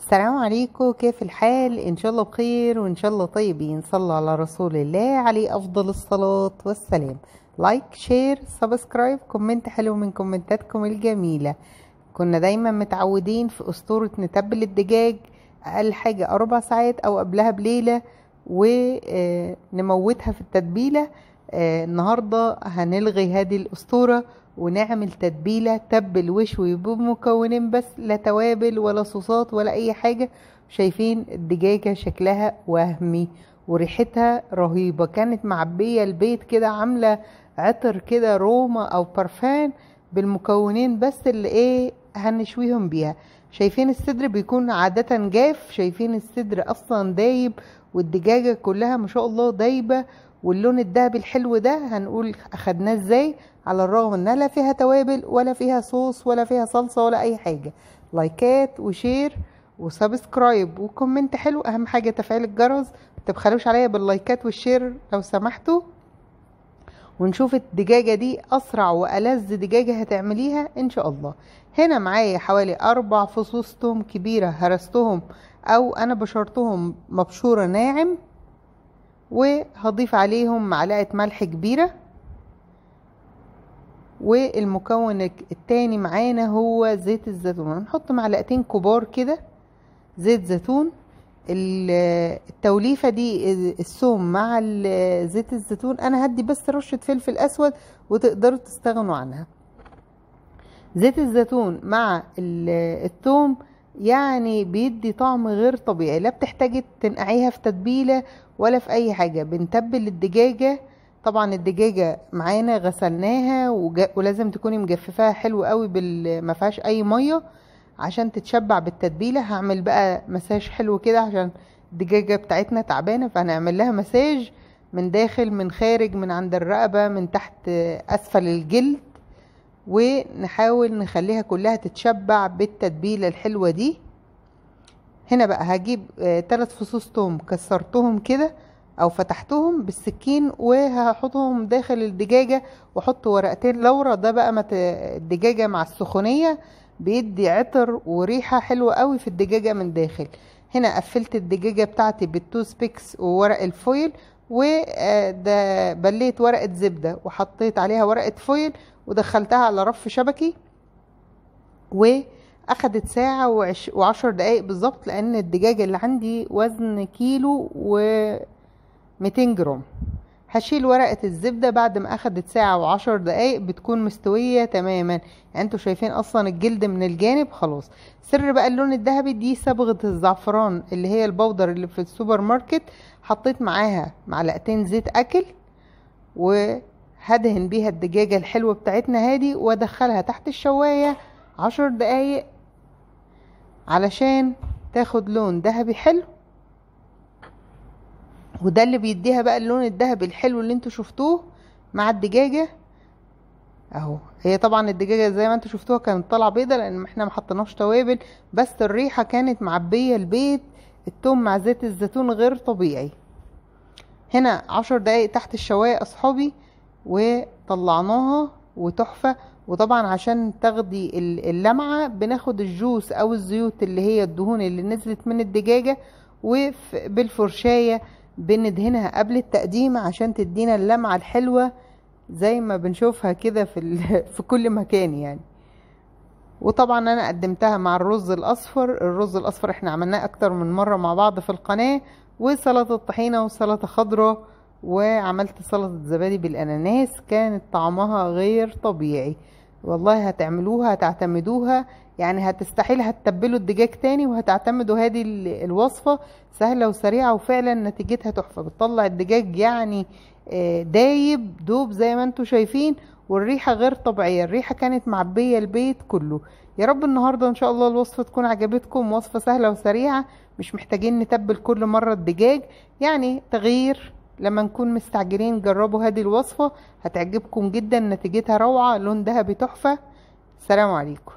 السلام عليكم كيف الحال؟ إن شاء الله بخير وإن شاء الله طيبين. صلوا على رسول الله عليه أفضل الصلاة والسلام. like share subscribe comment حلو من كومنتاتكم الجميلة. كنا دايما متعودين في أسطورة نتبل الدجاج أقل حاجة أربع ساعات أو قبلها بليلة ونموتها في التتبيلة. آه، النهاردة هنلغي هذه الأسطورة ونعمل تتبيلة تبل وشوي بمكونين بس لا توابل ولا صوصات ولا أي حاجة. شايفين الدجاجة شكلها وهمي وريحتها رهيبة. كانت معبية البيت كده عاملة عطر كده روما أو برفان بالمكونين بس اللي إيه هنشويهم بيها. شايفين الصدر بيكون عادة جاف شايفين الصدر أصلا دايب والدجاجة كلها ما شاء الله دايبة واللون الذهبي الحلو ده هنقول أخدناه إزاي؟ على الرغم إنها لا فيها توابل ولا فيها صوص ولا فيها صلصة ولا أي حاجة. لايكات و share و subscribe و comment حلو. أهم حاجة تفعيل الجرس متبخلوش عليا باللايكات وال share لو سمحتوا. ونشوف الدجاجة دي أسرع وألذ دجاجة هتعمليها إن شاء الله. هنا معايا حوالي أربع فصوص توم كبيرة هرستهم أو أنا بشرتهم مبشورة ناعم. وهضيف عليهم معلقة ملح كبيرة. والمكون التاني معانا هو زيت الزيتون. هنحط معلقتين كبار كده زيت زيتون. التوليفة دي الثوم مع زيت الزيتون. أنا هدي بس رشة فلفل أسود وتقدروا تستغنوا عنها. زيت الزيتون مع الثوم يعني بيدي طعم غير طبيعي لا بتحتاجي تنقعيها في تتبيلة ولا في أي حاجة بنتبل الدجاجة. طبعا الدجاجة معانا غسلناها ولازم تكوني مجففاها حلو قوي بال... ما فيهاش أي مية عشان تتشبع بالتتبيلة. هعمل بقى مساج حلو كده عشان الدجاجة بتاعتنا تعبانة فهنعمل لها مساج من داخل من خارج من عند الرقبة من تحت أسفل الجلد. ونحاول نخليها كلها تتشبع بالتتبيلة الحلوة دي. هنا بقى هجيب ثلاث فصوص توم كسرتهم كده أو فتحتهم بالسكين وهحطهم داخل الدجاجة وأحط ورقتين لورا. ده بقى مت... الدجاجة مع السخونية بيدي عطر وريحة حلوة قوي في الدجاجة من داخل. هنا قفلت الدجاجة بتاعتي بال toothpicks وورق ال foil وده بليت ورقة زبدة وحطيت عليها ورقة foil ودخلتها على رف شبكي وأخدت ساعة وعش... وعشر دقايق بالظبط لأن الدجاجة اللي عندي وزن كيلو و 200 جرام. هشيل ورقة الزبدة بعد ما أخدت ساعة وعشر دقايق بتكون مستوية تماما. يعني أنتوا شايفين أصلا الجلد من الجانب خلاص. سر بقى اللون الذهبي دي صبغة الزعفران اللي هي ال powder اللي في السوبر ماركت. حطيت معاها معلقتين زيت أكل وهدهن بيها الدجاجة الحلوة بتاعتنا هادي وأدخلها تحت الشواية عشر دقايق علشان تاخد لون ذهبي حلو. وده اللي بيديها بقى اللون الذهبي الحلو اللي أنتوا شفتوه مع الدجاجة. أهو هي طبعا الدجاجة زي ما أنتوا شفتوها كانت طالعة بيضة لأن إحنا ما حطيناش توابل بس الريحة كانت معبية البيت التوم مع زيت الزيتون غير طبيعي. هنا عشر دقايق تحت الشواية أصحابي وطلعناها وتحفة. وطبعا عشان تاخدي اللمعة بناخد الجوس أو الزيوت اللي هي الدهون اللي نزلت من الدجاجة وبالفرشاية بندهنها قبل التقديم عشان تدينا اللمعة الحلوة زي ما بنشوفها كده في, في كل مكان يعني. وطبعا أنا قدمتها مع الرز الأصفر. الرز الأصفر إحنا عملناه أكتر من مرة مع بعض في القناة وسلطة طحينة وسلطة خضراء وعملت سلطة زبادي بالأناناس كانت طعمها غير طبيعي. والله هتعملوها هتعتمدوها يعني هتستحيل هتتبلوا الدجاج تاني وهتعتمدوا هذه الوصفة سهلة وسريعة وفعلا نتيجتها تحفة. بتطلع الدجاج يعني دايب دوب زي ما أنتوا شايفين والريحة غير طبيعية. الريحة كانت معبية البيت كله. يا رب النهاردة إن شاء الله الوصفة تكون عجبتكم وصفة سهلة وسريعة مش محتاجين نتبل كل مرة الدجاج. يعني تغيير لما نكون مستعجلين جربوا هذه الوصفة هتعجبكم جدا نتيجتها روعة لون ذهبي تحفة. سلام عليكم.